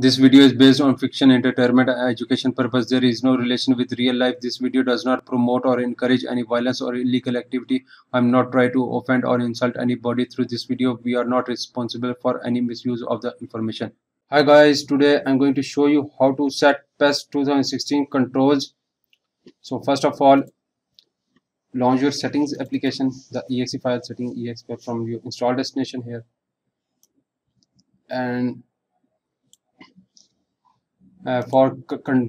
This video is based on fiction, entertainment, and education purpose. There is no relation with real life. This video does not promote or encourage any violence or illegal activity. I'm not trying to offend or insult anybody through this video. We are not responsible for any misuse of the information. Hi guys, today I'm going to show you how to set PES 2016 controls. So first of all, launch your settings application, the exe file setting exe from your install destination here. And uh, for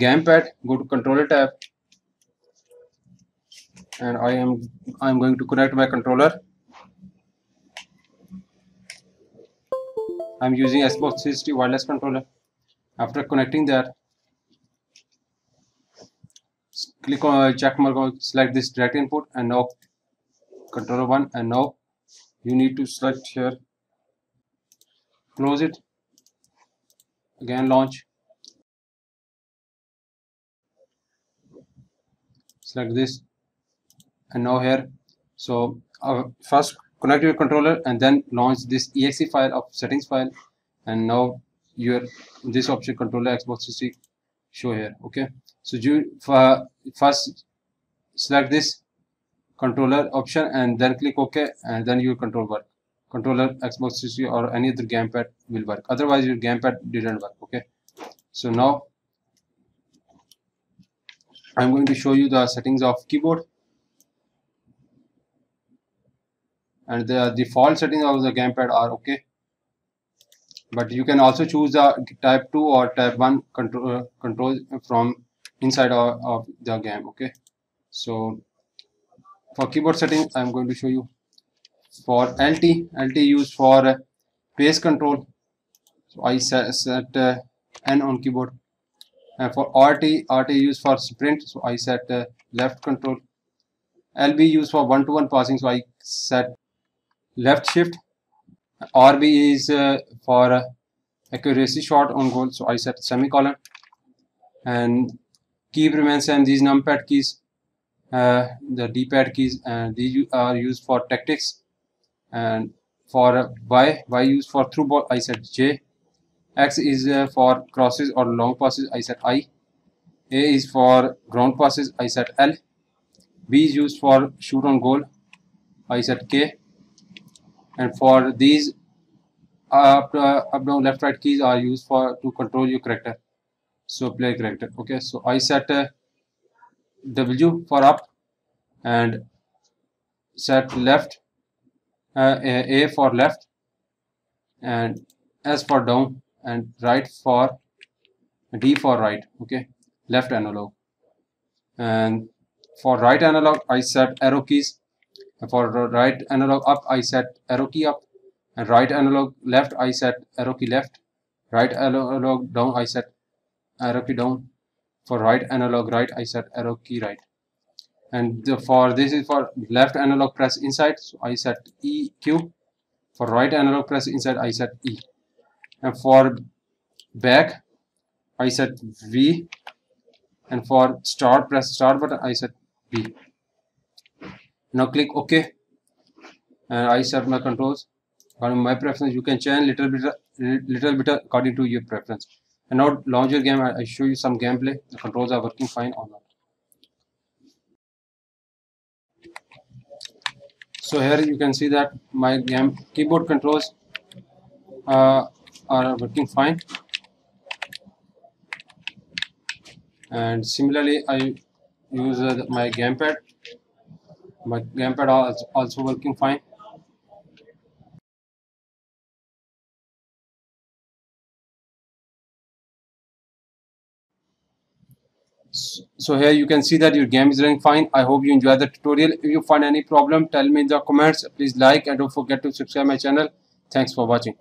gamepad go to controller tab. And I am I'm going to connect my controller. I'm using Xbox 360 wireless controller. After connecting that click on check mark select this direct input and now controller 1 and now you need to select here. Close it. Again launch select this. And now here. So uh, first connect your controller and then launch this exe file of settings file. And now your this option controller xbox 360 show here okay? So you uh, first select this controller option and then click ok and then your control work. Controller xbox 360 or any other gamepad will work. Otherwise your gamepad didn't work okay? So now I'm going to show you the settings of keyboard. And the default settings of the gamepad are okay. But you can also choose the type 2 or type 1 control uh, control from inside of, of, the game okay? So for keyboard settings i'm going to show you. For lt lt used for uh, pace control. So i set, set uh, n on keyboard and for RT RT used for sprint so I set uh, left control. LB used for one-to-one passing so I set left shift. RB is uh, for uh, accuracy shot on goal so I set semicolon. And key remains and these numpad keys uh, the d-pad keys and these are used for tactics. And for y y used for through ball I set J X is uh, for crosses or long passes, I set I. A is for ground passes, I set L. B is used for shoot on goal, I set K. And for these up, uh, up down left right keys are used for to control your character. So play character. Okay, so I set uh, W for up and set left uh, A for left and S for down and right for D for right okay? Left analog. And for right analog I set arrow keys. For right analog up I set arrow key up. And right analog left I set arrow key left. Right analog down I set arrow key down. For right analog right I set arrow key right. And the, for this is for left analog press inside. So I set EQ for right analog press inside I set E and for back I set V. And for start press start button I set B. Now click OK. And I set my controls. According my preference you can change little bit little bit according to your preference. And now launch your game. I show you some gameplay. The controls are working fine or not. So here you can see that my game keyboard controls uh, are working fine. And similarly I use uh, my gamepad. My gamepad is also working fine. So here you can see that your game is running fine. I hope you enjoy the tutorial. If you find any problem tell me in the comments. Please like and don't forget to subscribe my channel. Thanks for watching